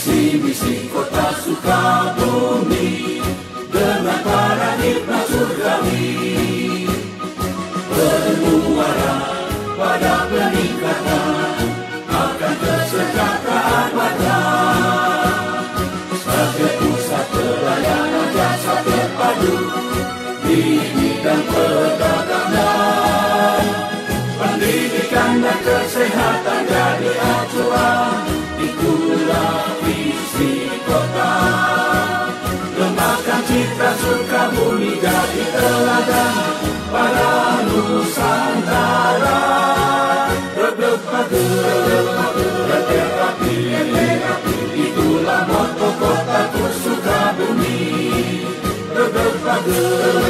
Visi-misi kota Sukabumi. Dengan paradigma surgawi. Bermuara pada peningkatan Akan kesejahteraan warga Sebagai pusat pelayanan jasa terpadu Di bidang perdagangan. Pendidikan dan kesehatan Citra Sukabumi jadi teladan Pada Nusantara. Reblek pager, reblek api Itulah moto kotaku Sukabumi Reblek pager,